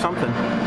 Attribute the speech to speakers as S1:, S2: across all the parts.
S1: something.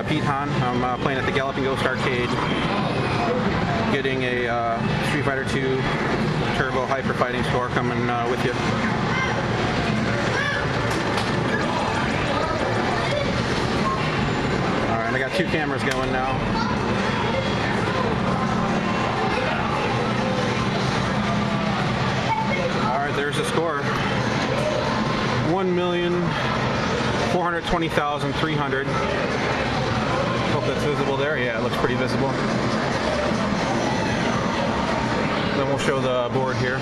S1: uh, Pete Hahn. I'm uh, playing at the Galloping Ghost Arcade, getting a uh, Street Fighter II Turbo Hyper Fighting score coming uh, with you. All right, I got two cameras going now. there's the score. 1,420,300 that's visible there. Yeah, it looks pretty visible. Then we'll show the board here.